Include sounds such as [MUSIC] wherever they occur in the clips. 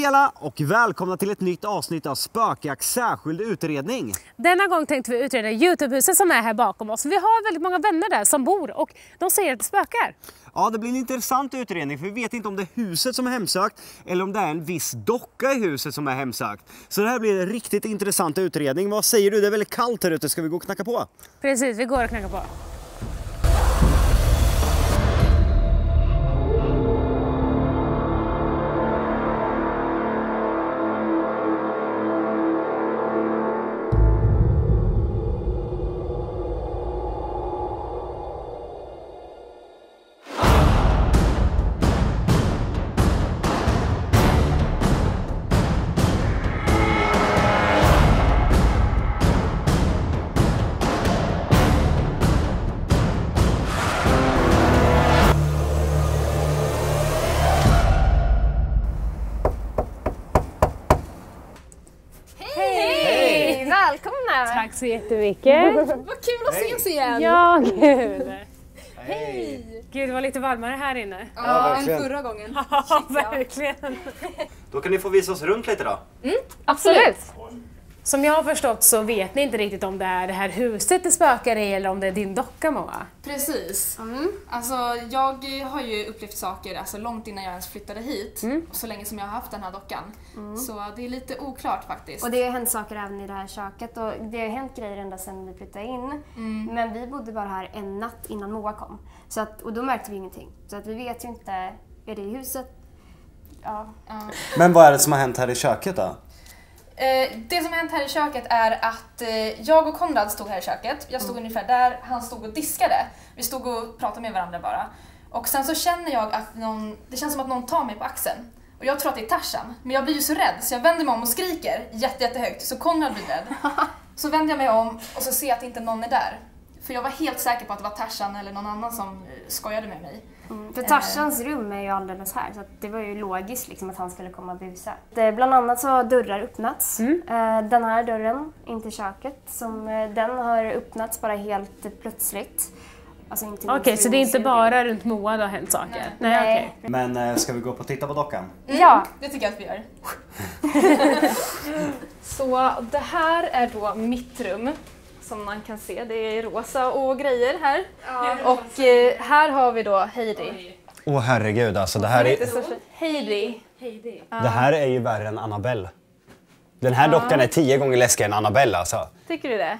Hej alla och välkomna till ett nytt avsnitt av Spökjakt särskild utredning. Denna gång tänkte vi utreda Youtube-huset som är här bakom oss. Vi har väldigt många vänner där som bor och de säger att det spökar. Ja, det blir en intressant utredning för vi vet inte om det är huset som är hemsökt eller om det är en viss docka i huset som är hemsökt. Så det här blir en riktigt intressant utredning. Vad säger du? Det är väldigt kallt här ute. Ska vi gå och knacka på? Precis, vi går och knackar på. Så jättemycket. [LAUGHS] Vad kul att ses igen! Ja, gud. Hej! Gud, det var lite varmare här inne. Ja, än verkligen. förra gången. Ja, verkligen. Då kan ni få visa oss runt lite då. Absolut! Som jag har förstått så vet ni inte riktigt om det är det här huset det spökar i eller om det är din docka Moa. Precis. Alltså, jag har ju upplevt saker alltså, långt innan jag ens flyttade hit. Och så länge som jag har haft den här dockan. Så det är lite oklart faktiskt. Och det har hänt saker även i det här köket och det har hänt grejer ända sedan vi flyttade in. Men vi bodde bara här en natt innan Moa kom. Så att, och då märkte vi ingenting. Så att vi vet ju inte, är det i huset? Ja. Men vad är det som har hänt här i köket då? Eh, det som har hänt här i köket är att eh, jag och Konrad stod här i köket. Jag stod ungefär där, han stod och diskade. Vi stod och pratade med varandra bara. Och sen så känner jag att någon, det känns som att någon tar mig på axeln. Och jag tror att det är Tarzan. Men jag blir ju så rädd så jag vänder mig om och skriker jätte, jättehögt. Så Konrad blir rädd. [LAUGHS] Så vänder jag mig om och så ser jag att inte någon är där. För jag var helt säker på att det var Tarzan eller någon annan som eh, skojade med mig. Mm. För Tarzans rum är ju alldeles här så att det var ju logiskt liksom att han skulle komma och busa. Det, bland annat så har dörrar öppnats. Eh, Den här dörren in till köket, som, eh, den har öppnats bara helt eh, plötsligt. Alltså Okej, min så det är inte bara runt Moa det har hänt saker? Nej, okej. Men eh, ska vi gå upp och titta på dockan? Ja, Det tycker jag att vi gör. [LAUGHS] [LAUGHS] Så det här är då mitt rum. Som man kan se, det är rosa och grejer här. och eh, här har vi då Heidi. Åh herregud alltså, det här, så fint. Heidi. det här är ju värre än Annabelle. Den här dockan är tio gånger läskigare än Annabelle alltså. Tycker du det?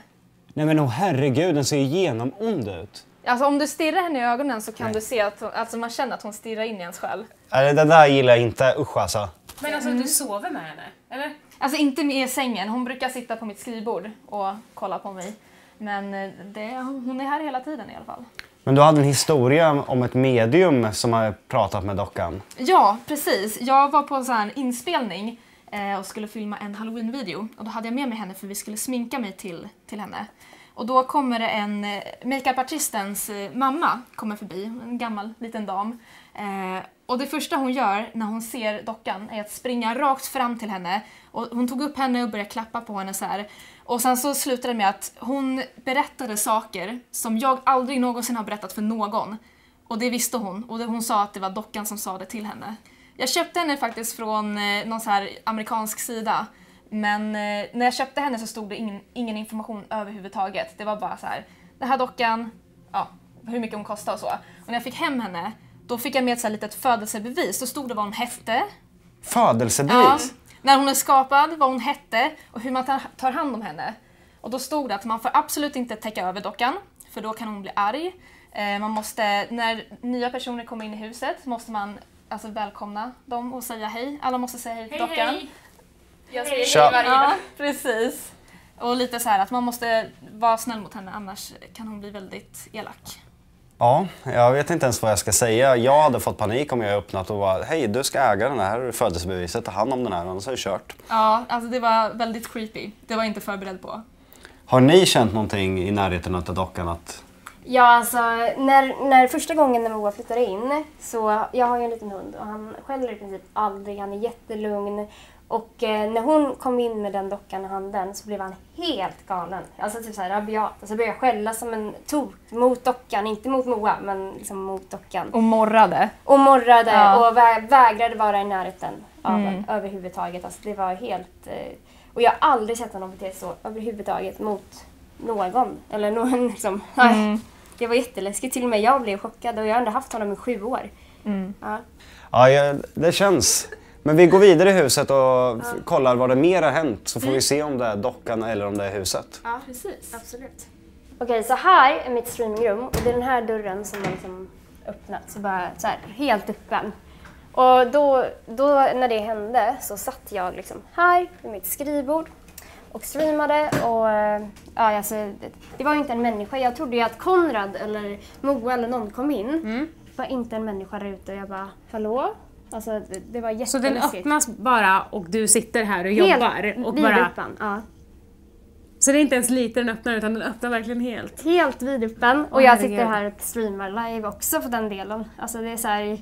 Nej men åh herregud, den ser ju genomond ut. Alltså om du stirrar henne i ögonen så kan du se att hon, alltså man känner att hon stirrar in i ens själ. Nej, den där gillar jag inte, usch alltså. Men alltså du sover med henne? Eller? Alltså inte med i sängen, hon brukar sitta på mitt skrivbord och kolla på mig. Men eh, det, hon är här hela tiden i alla fall. Men du hade en historia om ett medium som har pratat med dockan. Ja, precis. Jag var på en sån här inspelning eh, och skulle filma en halloween-video. Och då hade jag med mig henne för vi skulle sminka mig till, till henne. Och då kommer det en eh, makeupartistens mamma kommer förbi, en gammal liten dam. Och det första hon gör när hon ser dockan är att springa rakt fram till henne. Och hon tog upp henne och började klappa på henne så här. Och sen så slutade det med att hon berättade saker som jag aldrig någonsin har berättat för någon. Och det visste hon. Och hon sa att det var dockan som sa det till henne. Jag köpte henne faktiskt från eh, någon så här amerikansk sida. Men eh, när jag köpte henne så stod det ingen, ingen information överhuvudtaget. Det var bara så här, den här dockan, ja, hur mycket hon kostade och så. Och när jag fick hem henne, då fick jag med ett så här litet födelsebevis. Då stod det vad hon hette, Födelsebevis? När hon är skapad, vad hon hette och hur man tar, hand om henne. Och då stod det att man får absolut inte täcka över dockan, för då kan hon bli arg. Eh, man måste, när nya personer kommer in i huset måste man alltså, välkomna dem och säga hej. Alla måste säga hej till dockan. Jag säger Tja. hej varje Ja, precis. Och lite så här att man måste vara snäll mot henne annars kan hon bli väldigt elak. Ja, jag vet inte ens vad jag ska säga. Jag hade fått panik om jag öppnat och bara hej du ska äga den här, här är födelsebeviset, ta hand om den här annars är det kört. Ja, alltså det var väldigt creepy. Det var jag inte förberedd på. Har ni känt någonting i närheten av dockan att Ja, alltså när, när första gången när Moa flyttade in så, jag har ju en liten hund och han skäller i princip aldrig, han är jättelugn. Och eh, när hon kom in med den dockan i handen så blev han helt galen. Alltså typ såhär rabiat. Alltså började skälla som en tok mot dockan, inte mot Moa men liksom mot dockan. Och morrade. Och morrade Ja. och vä- vägrade vara i närheten. av Mm. överhuvudtaget. Alltså, det var helt... Eh, och jag har aldrig sett honom bete sig så överhuvudtaget mot någon. Eller någon [LAUGHS] liksom. Nej. Mm. [LAUGHS] Det var jätteläskigt. Till och med jag blev chockad och jag har ändå haft honom i sju år. Mm. Ja. Ja, ja, det känns. Men vi går vidare i huset och f- kollar vad det mer har hänt så får vi se om det är dockan eller om det är huset. Ja, precis. Absolut. Okej, så här är mitt streamingrum och det är den här dörren som har liksom öppnat, så bara så här, helt öppen. Och då, då när det hände så satt jag liksom här vid mitt skrivbord och streamade och eh, ja, alltså, det, det var ju inte en människa. Jag trodde ju att Konrad eller Moa eller någon kom in. Det var inte en människa där ute och jag bara hallå? Alltså det, var Så den jätteläskigt. öppnas bara och du sitter här och Helt jobbar? Och bara, vidöppen, ja. så det är inte ens lite den öppnar utan den öppnar verkligen helt? Helt vidöppen. Och Åh, jag sitter här och streamar live också för den delen. Alltså det är så här,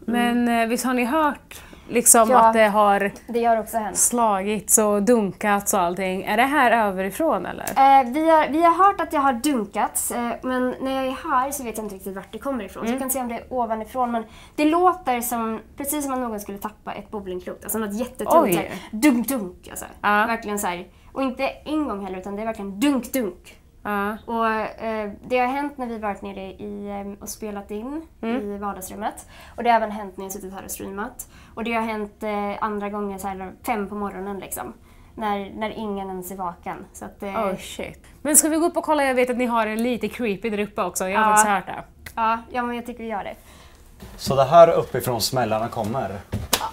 Men eh, visst har ni hört liksom Ja. att det har det gör också hänt. slagits och dunkats och allting? Är det här överifrån eller? Eh, vi, har, vi har hört att jag har dunkats, eh, men när jag är här så vet jag inte riktigt vart det kommer ifrån. Så jag kan se om det är ovanifrån, men det låter som precis som om någon skulle tappa ett bowlingklot. Alltså något jättetungt. Oj. så här, Dunk, dunk. Alltså. Ja. Verkligen så här. Och inte en gång heller, utan det är verkligen dunk, Ja. Och eh, det har hänt när vi varit nere i, eh, och spelat in i vardagsrummet. Och det har även hänt när jag suttit här och streamat. Och det har hänt eh, andra gånger så här fem på morgonen liksom. När, när ingen ens är vaken. Så att, eh, Oh shit. Men ska vi gå upp och kolla? Jag vet att ni har en lite creepy där uppe också. Jag har Ja. faktiskt hört det. ja, ja, men jag tycker vi gör det. Så det här uppifrån smällarna kommer?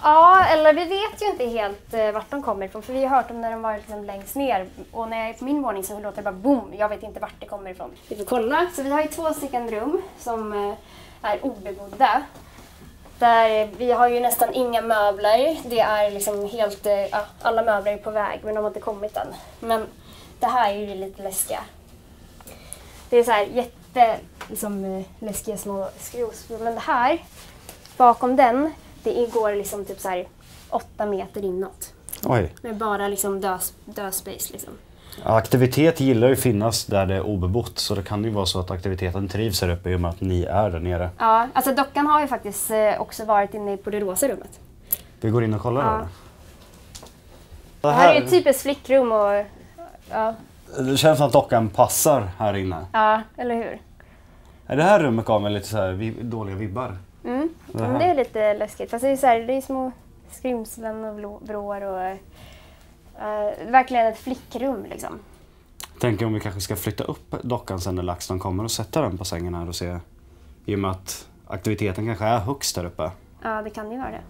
Ja, eller vi vet ju inte helt eh, vart de kommer ifrån. För vi har hört dem när de var liksom längst ner. Och när jag är på min våning så låter det bara boom. Jag vet inte vart det kommer ifrån. Vi får kolla. Så vi har ju två stycken rum som eh, är obebodda. Där vi har ju nästan inga möbler. Det är liksom helt, eh, alla möbler är på väg men de har inte kommit än. Men det här är ju lite läskiga. Det är så här jätte, liksom, eh, läskiga små skrosor. Men det här, bakom den, det går liksom typ så här åtta meter inåt. Oj. Med bara liksom dö, dö space liksom. Aktivitet gillar ju finnas där det är obebott så det kan ju vara så att aktiviteten trivs här uppe i och med att ni är där nere. Ja, alltså dockan har ju faktiskt eh, också varit inne på det rosa rummet. Vi går in och kollar Ja. då. Det här är ju ett typiskt flickrum och... Ja, Det känns som att dockan passar här inne. ja eller hur? Är det här rummet gav mig lite så här dåliga vibbar? Mm. Här. det är lite läskigt. Fast det är, så här, det är små skrymslen och vrår och... eh, verkligen ett flickrum liksom. Tänker om vi kanske ska flytta upp dockan sen när LaxTon kommer och sätta den på sängen här och se. I och med att aktiviteten kanske är högst där uppe. Ja, det kan ju vara det.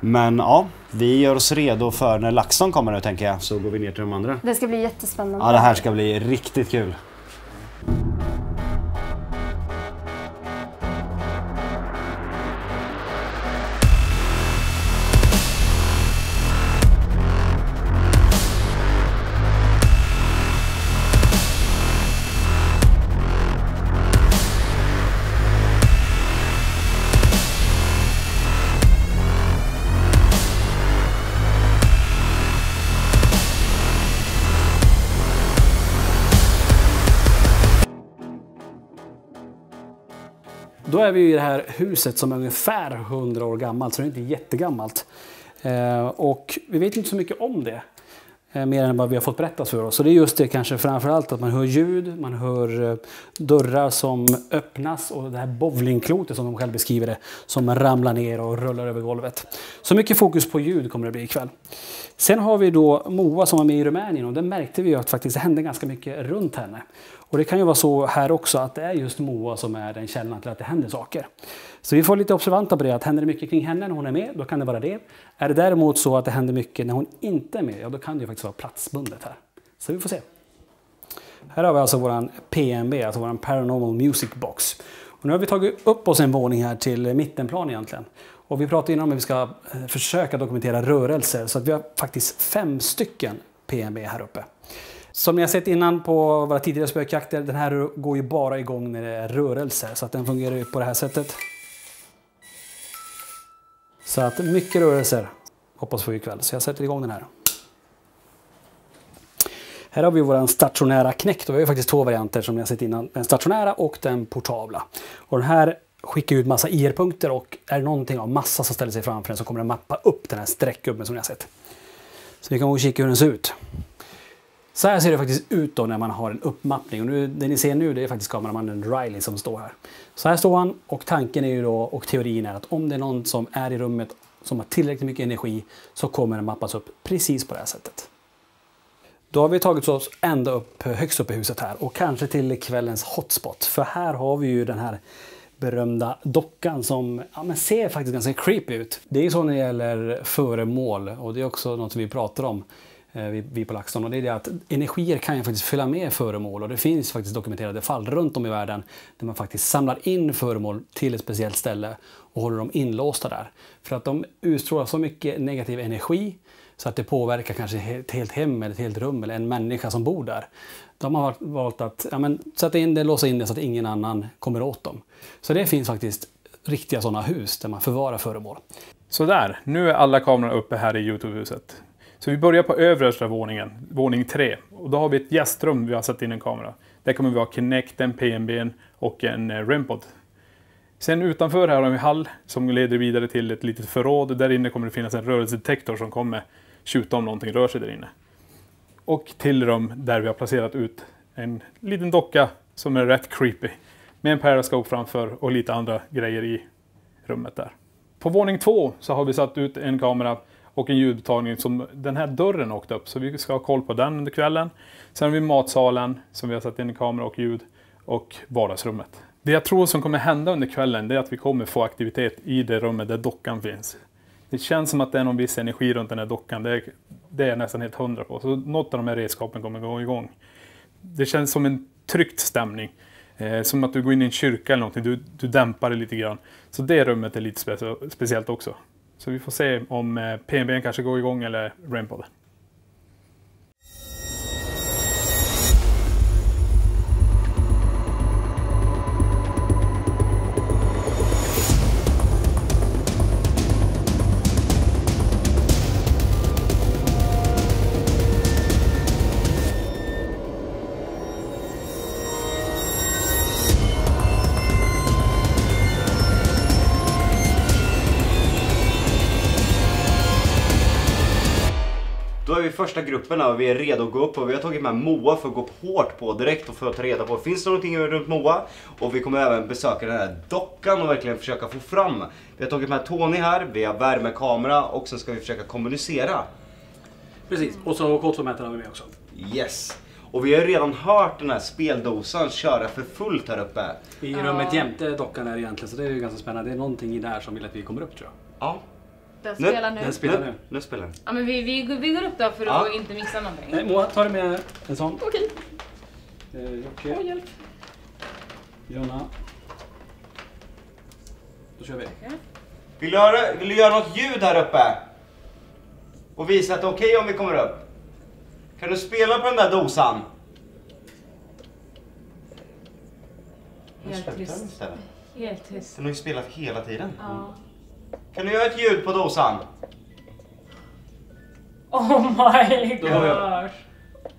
Men ja, vi gör oss redo för när LaxTon kommer nu tänker jag. Så går vi ner till de andra. Det ska bli jättespännande. Ja, det här ska bli riktigt kul. Är vi i det här huset som är ungefär 100 år gammalt, så det är inte jättegammalt. Eh, och vi vet inte så mycket om det, eh, mer än vad vi har fått berättat för oss. Så det är just det kanske framförallt att man hör ljud, man hör eh, dörrar som öppnas och det här bowlingklotet som de själv beskriver det, som ramlar ner och rullar över golvet. Så mycket fokus på ljud kommer det bli ikväll. Sen har vi då Moa som var med i Rumänien och där märkte vi ju att faktiskt det hände ganska mycket runt henne. Och det kan ju vara så här också att det är just Moa som är den källan till att det händer saker. Så vi får lite observanta på det, att händer det mycket kring henne när hon är med, då kan det vara det. Är det däremot så att det händer mycket när hon inte är med, ja då kan det ju faktiskt vara platsbundet här. Så vi får se. Här har vi alltså våran PMB, alltså våran Paranormal Music Box. Och nu har vi tagit upp oss en våning här till mittenplan egentligen. Och vi pratade innan om att vi ska eh, försöka dokumentera rörelser, så att vi har faktiskt fem stycken PMB här uppe. Som ni har sett innan på våra tidigare spökjakter, den här går ju bara igång när det är rörelser, så att den fungerar ju på det här sättet. Så att mycket rörelser hoppas få ikväll, så jag sätter igång den här. Här har vi vår stationära knäckt. Vi har ju faktiskt två varianter som ni har sett innan. Den stationära och den portabla. Och den här skickar ut massa IR-punkter och är det någonting av massa som ställer sig framför den så kommer den mappa upp den här streckgubben som ni har sett. Så vi kan gå och kika hur den ser ut. Så här ser det faktiskt ut då när man har en uppmappning. Och nu, det ni ser nu det är faktiskt kameramannen Riley som står här. Så här står han och tanken är ju då och teorin är att om det är någon som är i rummet som har tillräckligt mycket energi så kommer den mappas upp precis på det här sättet. Då har vi tagit oss ända upp högst upp i huset här och kanske till kvällens hotspot. För här har vi ju den här berömda dockan som ja, men ser faktiskt ganska creepy ut. Det är ju så när det gäller föremål och det är också något vi pratar om Eh, vi, vi på LaxTon och det är det att energier kan ju faktiskt följa med föremål och det finns faktiskt dokumenterade fall runt om i världen där man faktiskt samlar in föremål till ett speciellt ställe och håller dem inlåsta där. För att de utstrålar så mycket negativ energi så att det påverkar kanske ett helt hem eller ett helt rum eller en människa som bor där. De har valt att ja, men, sätta in det, låsa in det så att ingen annan kommer åt dem. Så det finns faktiskt riktiga sådana hus där man förvarar föremål. Sådär, nu är alla kameror uppe här i Youtube-huset. Så vi börjar på översta våningen, våning 3. Och då har vi ett gästrum vi har satt in en kamera. Där kommer vi ha Kinect, en PNB och en eh, REMPod. Sen utanför här har vi en hall som leder vidare till ett litet förråd. Där inne kommer det finnas en rörelsedetektor som kommer tjuta om någonting rör sig där inne. Och till rum där vi har placerat ut en liten docka som är rätt creepy. Med en periscope framför och lite andra grejer i rummet där. På våning två så har vi satt ut en kamera och en ljudupptagning som den här dörren åkte upp. Så vi ska ha koll på den under kvällen. Sen har vi matsalen som vi har satt in i kamera och ljud och vardagsrummet. Det jag tror som kommer hända under kvällen det är att vi kommer få aktivitet i det rummet där dockan finns. Det känns som att det är någon viss energi runt den här dockan. Det är, det är jag nästan helt hundra på. Så något av de här redskapen kommer gå igång. Det känns som en tryckt stämning. Eh, som att du går in i en kyrka eller någonting. Du, du dämpar det lite grann. Så det rummet är lite specie speciellt också. Så vi får se om eh, PNB kanske går igång eller Rainpod. Första gruppen här och vi är redo att gå upp och vi har tagit med Moa för att gå upp hårt på direkt och för att ta reda på finns det någonting runt Moa och vi kommer även besöka den här dockan och verkligen försöka få fram. Vi har tagit med Tony här, vi har värmekamera och sen ska vi försöka kommunicera. Precis, och så kodformätaren har vi med också. Yes! Och vi har ju redan hört den här speldosan köra för fullt här uppe. I rummet jämte dockan är egentligen, så det är ju ganska spännande. Det är någonting i där som vill att vi kommer upp tror jag. Ja, Den Nu- spelar nu. Den spelar nu, nu. nu spelar den. Ja, men vi, vi, vi går upp då för Ja. att inte missa någonting. Nej, Moa, tar du med en sån? Okej. Eh, Jocke, Oj, hjälp. Jonna. Då kör vi. Vill du, höra, vill du göra något ljud här uppe? Och visa att det är okej om vi kommer upp? Kan du spela på den där dosan? Helt tyst. Helt tyst. Den har ju spelat hela tiden. Ja. Kan du göra ett ljud på dosan? Oh my Då går gosh.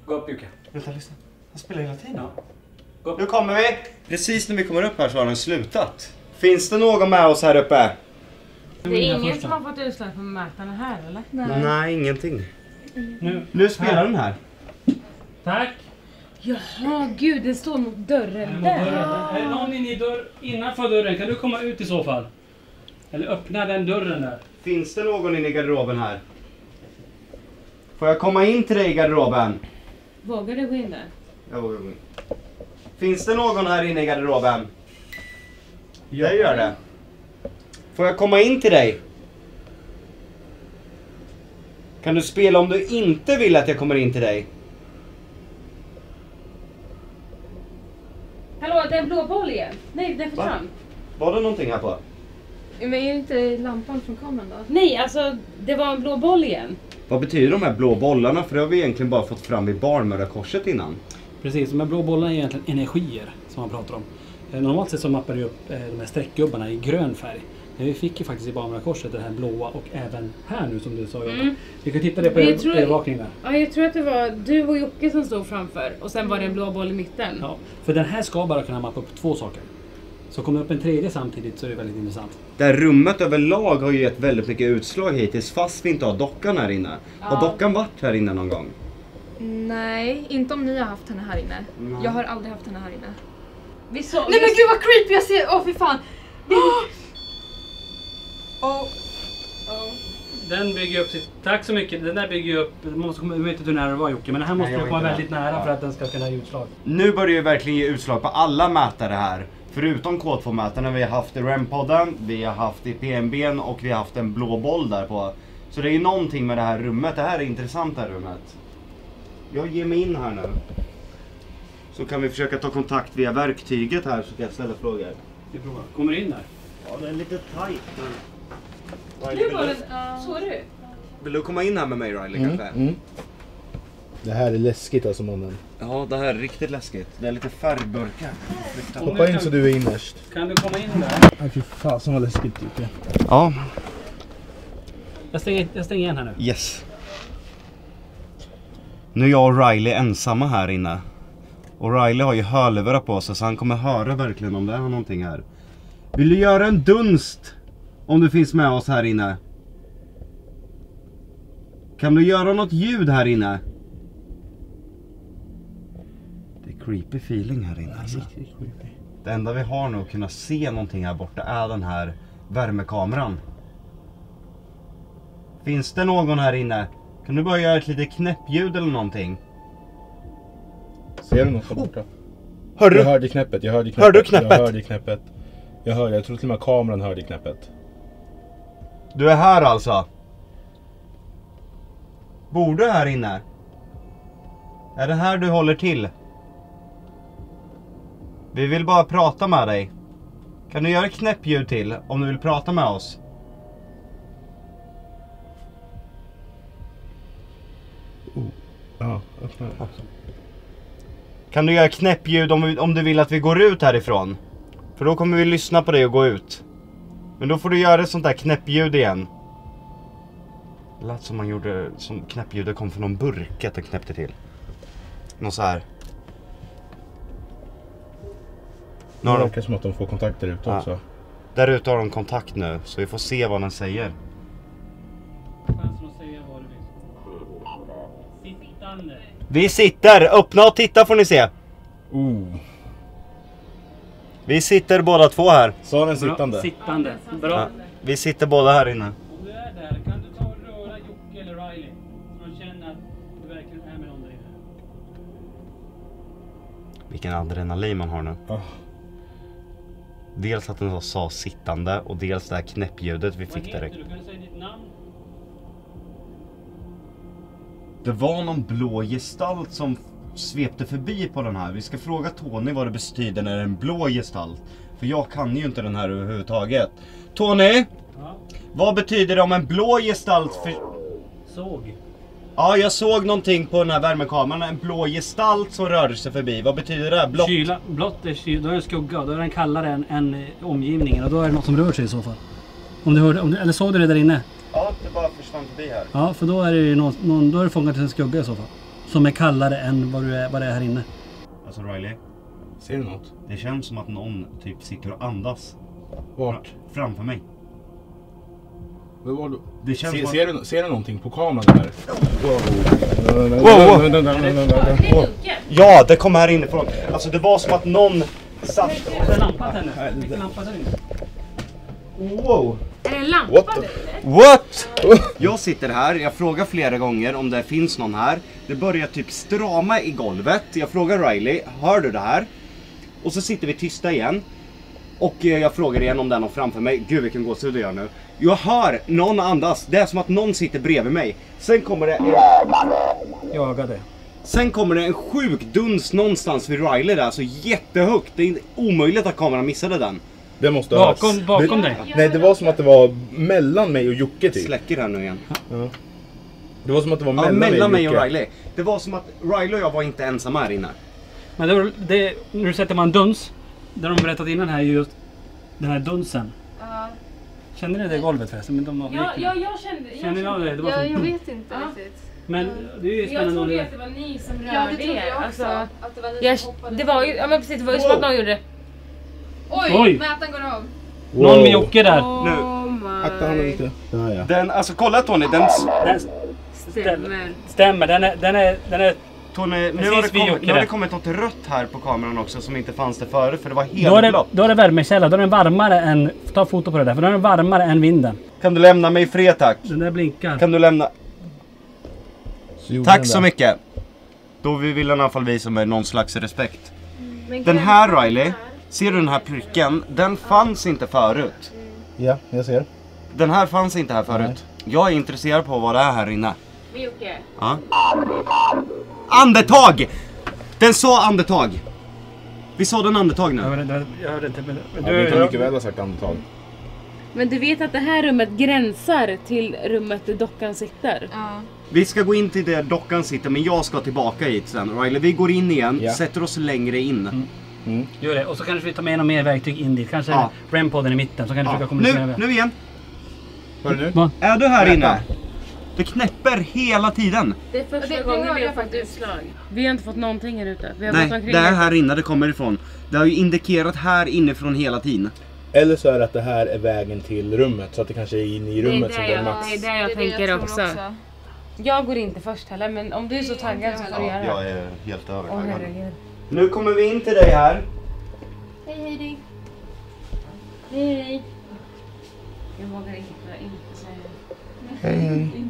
Gå upp Jocke. Vänta, lyssna. Den spelar hela tiden. Nu kommer vi. Precis när vi kommer upp här så har den slutat. Finns det någon med oss här uppe? Det är ingen som har fått utslag på mätarna här eller? Nej, ingenting. Nu. Nu spelar den här. Tack. Jaha, gud det står mot dörren där. Är det någon inne i dörr, innanför dörren? Kan du komma ut i så fall? Eller öppna den dörren där. Finns det någon inne i garderoben här? Får jag komma in till dig i garderoben? Vågar du gå in där? Jag vågar gå in. Finns det någon här inne i garderoben? Jag gör det. Får jag komma in till dig? Kan du spela om du inte vill att jag kommer in till dig? Hallå, det är en blå boll igen. Nej, den försvann. Var det någonting här på? Men är det inte lampan från kameran då? Nej, alltså det var en blå boll igen. Vad betyder de här blå bollarna? För det har vi egentligen bara fått fram i Barnmördarkorset innan. Precis, de här blå bollarna är egentligen energier som man pratar om. Eh, Normalt sett så mappar vi upp eh, de här streckgubbarna i grön färg. Men vi fick ju faktiskt i Barnmördarkorset det här blåa och även här nu som du sa Jonna. Mm. Vi kan titta det på övervakningen där. Ja, jag tror att det var du och Jocke som stod framför och sen var det en blå boll i mitten. Ja, för den här ska bara kunna mappa upp två saker. Så kommer det upp en tredje samtidigt så är det väldigt intressant. Det här rummet överlag har ju gett väldigt mycket utslag hittills fast vi inte har dockan här inne. Har dockan varit här inne någon gång? Nej, inte om ni har haft henne här inne. Nej. Jag har aldrig haft henne här inne. Vi såg... Nej men gud vad creepy jag ser! Åh fy fan! [GASPS] Den bygger upp sitt... Tack så mycket. Den där bygger ju upp... Måste komma... Jag vet inte hur nära du var Jocke, men den här måste var komma väldigt nära Ja. för att den ska kunna ge utslag. Nu börjar det verkligen ge utslag på alla mätare här. Förutom K2-mätarna vi har haft i REM-podden, vi har haft i PNBn och vi har haft en blå boll där på. Så det är ju någonting med det här rummet. Det här är intressant det här rummet. Jag ger mig in här nu. Så kan vi försöka ta kontakt via verktyget här så kan jag ställa frågor. Vi provar. Kommer du in där? Ja, det är lite tight men... Riley, vill, du. Såg du? vill du komma in här med mig Riley Mm, kanske? mm. Det här är läskigt alltså mannen. Ja, det här är riktigt läskigt. Det är lite färgburkar. Hoppa in så du är innerst. Kan du komma in där? Aj fy fasen vad läskigt Jocke. Ja, Jag stänger, jag stänger igen här nu. Yes. Nu är jag och Riley ensamma här inne. Och Riley har ju hörlurar på sig så han kommer höra verkligen om det är någonting här. Vill du göra en dunst? Om du finns med oss här inne. Kan du göra något ljud här inne? Creepy feeling här inne alltså. Det enda vi har nu att kunna se någonting här borta är den här värmekameran. Finns det någon här inne? Kan du bara göra ett litet knäppljud eller någonting? Ser du något där borta? Hör Jag hörde knäppet, jag hörde knäppet. Hörde du knäppet? Jag hörde knäppet. Jag hörde, jag tror till och med kameran hörde knäppet. Du är här alltså? Bor du här inne? Är det här du håller till? Vi vill bara prata med dig. Kan du göra ett knäppljud till om du vill prata med oss? Ja, öppna det. Kan du göra knäppljud om, vi- om du vill att vi går ut härifrån? För då kommer vi lyssna på dig och gå ut. Men då får du göra ett sånt där knäppljud igen. Det lät som man gjorde, som knäppljudet kom från någon burk att den knäppte till. Någon så här. Nu Det har de, verkar som att de får kontakt där ute Ja. också. där ute har de kontakt nu, så vi får se vad den säger. Vi sitter! Öppna och titta får ni se! Oh. Vi sitter båda två här. Sa den Bra. sittande? Sittande. Bra. Ja, vi sitter båda här inne. Om du är där, kan du ta och röra Jocke eller Riley? Så de känner att du verkligen är med någon där inne. Vilken adrenalin man har nu. Ah. Dels att den sa sittande och dels det här knäppljudet vi fick direkt. Det var någon blå gestalt som svepte förbi på den här. Vi ska fråga Tony vad det betyder när det är en blå gestalt. För jag kan ju inte den här överhuvudtaget. Tony! Ja. Vad betyder det om en blå gestalt för... Såg. Ja, jag såg någonting på den här värmekameran. En blå gestalt som rörde sig förbi. Vad betyder det? Blått? Kyla. Blått är kyla. Då är det skugga. Då är den kallare än, än eh, omgivningen. Och då är det något som rör sig i så fall. Om du hörde, om du, eller såg du det där inne? Ja, det bara försvann förbi här. Ja, för då är det ju någon, någon, då är det fångat i en skugga i så fall. Som är kallare än vad, du är, vad det är här inne. Alltså Riley, Ser du något? det känns som att någon typ sitter och andas Vart? framför mig. Vad var det? Det känns Se, ser, du, ser du någonting på kameran där? Wow, wow. wow. Ja, det kom här inifrån. Alltså det var som att någon satt... Är det lampa tänder? Vilken lampa där inne? Wow! Är det en lampa What the- där? What? Jag sitter här, jag frågar flera gånger om det finns någon här. Det börjar typ strama i golvet. Jag frågar Riley, hör du det här? Och så sitter vi tysta igen. Och eh, jag frågar igen om det är någon framför mig. Gud vilken gåshud jag gör nu. Jag hör någon andas. Det är som att någon sitter bredvid mig. Sen kommer det en, Jagade. sen kommer det en sjuk duns någonstans vid Riley där. Alltså jättehögt. Det är omöjligt att kameran missade den. Det måste ha Bakom, bakom dig. Nej, det var som att det var mellan mig och Jocke typ. Släcker här nu igen. Det var som att det var Ja, mellan, mellan mig och Jocke. Riley. Det var som att Riley och jag var inte ensamma här inne. Men det, det, nu sätter man duns. Det de berättat innan här är just den här dunsen. Ja, Känner ni det golvet förresten? Men de ja, ja, jag kände... Jag Känner ni av det? det var Ja, som- jag vet inte Ja. riktigt. Men det är ju Jag spännande om trodde ju det... att det var ni som Ja, rörde det trodde jag också. Alltså, att det var ni jag, som hoppade det var ju, ja men precis, det var ju som att någon gjorde Oj, Oj. mätaren går av. Någon med Jocke där. Nu. Akta handen lite. Ja. Den, alltså kolla Tony, den... Den stämmer. Stämmer, den är, den är, den är Tony, nu har, det kommit, nu har det kommit något rött här på kameran också som inte fanns där förut för det var då är det, helblått. då är det värmekälla, då är den varmare än... Ta foto på det där, för då är den varmare än vinden. Kan du lämna mig i fred tack? Den där blinkar. Kan du lämna... Så Tack så det. mycket. Då vill vi i alla fall visa med någon slags respekt. Den här Riley, ser du den här pricken? Den fanns inte förut. Ja, jag ser. Den här fanns inte här förut. Jag är intresserad på vad det är här inne. Jocke. Ja. Andetag! Den sa andetag. Vi sa den andetag nu. hörde, jag hörde inte. Men, Ja, vi kan mycket väl ha sagt andetag. Men du vet att det här rummet gränsar till rummet där dockan sitter? Ja. Vi ska gå in till där dockan sitter men jag ska tillbaka hit sen. Riley, vi går in igen, Ja. sätter oss längre in. Gör det. Och så kanske vi tar med några mer verktyg in dit. Kanske Ja. REM-podden i mitten. Så kan du Ja. försöka kommunicera Nu, med. nu igen. Hör du nu? Va? Är du här Vänta. inne? Det knäpper hela tiden. Det är första det gången vi har jag fått utslag. Vi har inte fått någonting här ute. Vi har Nej, gått det är här inne det kommer ifrån. Det har ju indikerat här inifrån hela tiden. Eller så är det att det här är vägen till rummet. Så att det kanske är inne i Det rummet det som det är jag- max. det är det jag Det är tänker tror också. Jag går inte först heller men om du är så taggad så får du göra det. jag är helt övertygad. herregud. Nu kommer vi in till dig här. Hej Heidi. Hej hej. Jag vågar inte, inte säga. Hej, hej.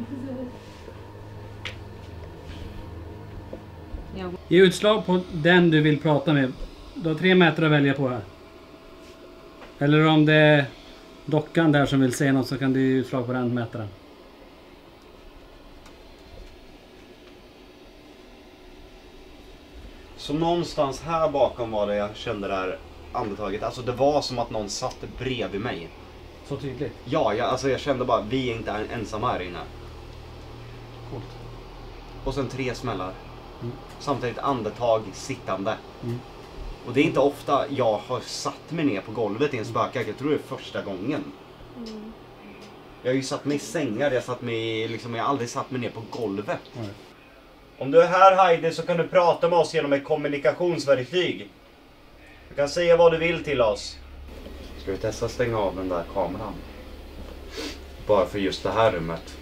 Ge utslag på den du vill prata med. Du har tre mätare att välja på här. Eller om det är dockan där som vill säga något så kan du ge utslag på den mätaren. Så någonstans här bakom var det jag kände det här andetaget. Alltså det var som att någon satt bredvid mig. Så tydligt. Ja, jag, alltså jag kände bara, vi är inte ensamma här inne. Coolt. Och sen tre smällar. Mm. Samtidigt andetag sittande. Mm. Och det är inte ofta jag har satt mig ner på golvet i en spökjakt. Jag tror det är första gången. Jag har ju satt mig i sängar, jag, satt mig, liksom, jag har aldrig satt mig ner på golvet. Nej. Om du är här Heidi så kan du prata med oss genom ett kommunikationsverktyg. Du kan säga vad du vill till oss. Ska vi testa att stänga av den där kameran? Bara för just det här rummet.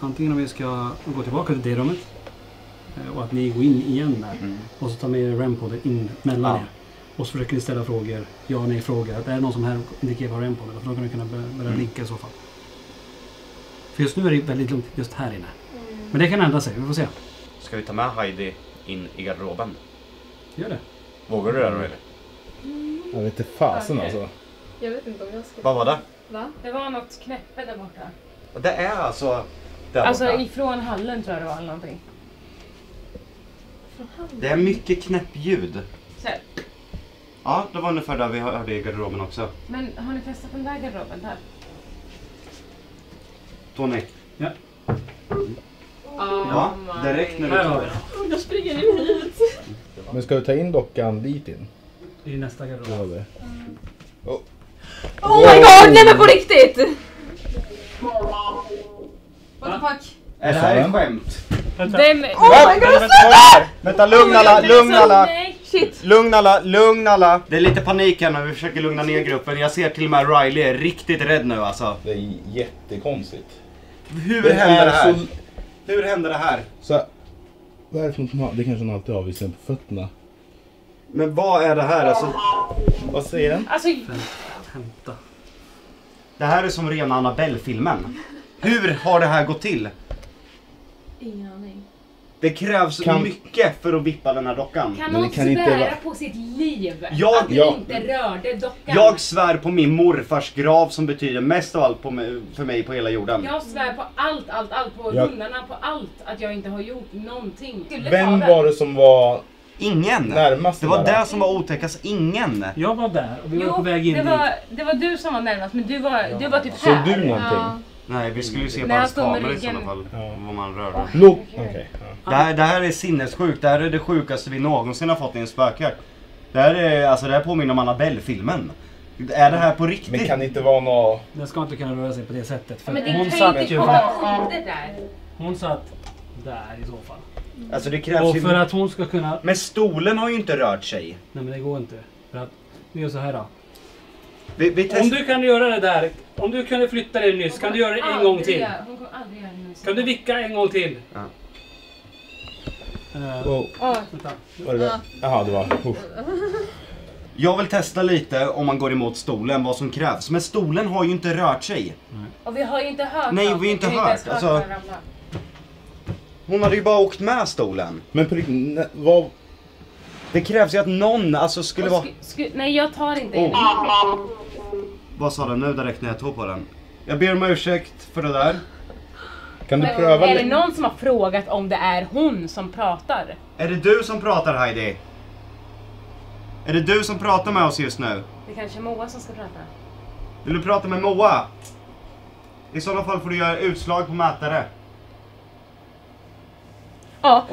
Antingen om vi ska gå tillbaka till det rummet. eh, Och att ni går in igen där. Och så tar med er REM-podden in mellan Ja. er. Och så försöker ni ställa frågor. Ja och nej frågor. Att är det någon som här indikerar vad REM-podden är? För då kan du kunna börja, börja linka i så fall. För just nu är det väldigt lugnt just här inne. Men det kan ändra sig. Vi får se. Ska vi ta med Heidi in i garderoben? Gör det. Vågar du det eller? Jag vet inte fasen Okej. alltså. Jag vet inte om jag ska... Vad var det? Va? Det var något knäppe där borta. Det är alltså där Alltså borta. ifrån hallen tror jag det var eller någonting. Det är mycket knäppljud. Så här. Ja, det var ungefär där vi hörde i garderoben också. Men har ni testat den där garderoben där? Tony. Ja. Ja, direkt när du tar den. Då springer ni hit. Men ska vi ta in dockan dit in? I nästa garderob. har vi. Oh my god, nej men på riktigt! What the fuck? Är det här ett skämt? Vem? Oh my God, Vänta, lugn alla, lugn alla! Shit. Lugn alla, lugn alla! Det är lite panik här nu, vi försöker lugna ner gruppen. Jag ser till och med Riley är riktigt rädd nu alltså. Det är jättekonstigt. Hur Det hände det här? så- Hur hände det här? Så, vad är det för något Det kanske hon alltid har visserligen på fötterna. Men vad är det här alltså? Vad säger den? Alltså, Hämta. Det här är som rena Annabelle-filmen. Hur har det här gått till? Ingen aning. Det krävs Kan- mycket för att vippa den här dockan. kan Men någon kan inte svära vara- på sitt liv Jag- att ni Ja. inte rörde dockan? Jag svär på min morfars grav som betyder mest av allt på mig, för mig på hela jorden. Jag svär på allt, allt, allt. På Jag- hundarna, på allt. Att jag inte har gjort någonting. Skulle Vem ta den. var det som var Ingen! närmast Det var där? det som var otäckast, ingen! Jag var där och vi var Jo, på väg in det dit. var, det var du som var närmast, men du var, du var typ Såg här. du någonting? Ja. Nej, vi skulle ju se på hans kamera i sådana fall. Ja. Vad man rörde. Låg... Okej. ja. Det här, det här är sinnessjukt. Det här är det sjukaste vi någonsin har fått i en spökjakt. Det här, är, alltså, det här påminner om Annabelle-filmen. Är det här på riktigt? Men kan det inte vara något... Den ska inte kunna röra sig på det sättet. För Men det hon kan ju satt ju... komma där. Hon satt där i så fall. Alltså det krävs Och ju... för att hon ska kunna... Men stolen har ju inte rört sig. Nej men det går inte. För att vi gör så här då. Vi, vi Om du kan göra det där. Om du kunde flytta dig nyss, kan du göra det en gång till? Hon kommer aldrig göra det. Kan du vicka en gång till? Ja. Eh, Wow. vänta. Var det det? Jaha, det var... Uff. [LAUGHS] Jag vill testa lite om man går emot stolen, vad som krävs. Men stolen har ju inte rört sig. Och vi har ju inte hört Nej, vi har inte Vi hört, ens alltså- den ramla. Hon hade ju bara åkt med stolen. Men på vad... Det krävs ju att någon alltså skulle vara... Nej, jag tar inte Oh. Vad sa den nu direkt när jag tog på den? Jag ber om ursäkt för det där. Kan du pröva Är det någon som har frågat om det är hon som pratar? Är det du som pratar Heidi? Är det du som pratar med oss just nu? Det kanske är Moa som ska prata. Vill du prata med Moa? I sådana fall får du göra utslag på mätare. Ja.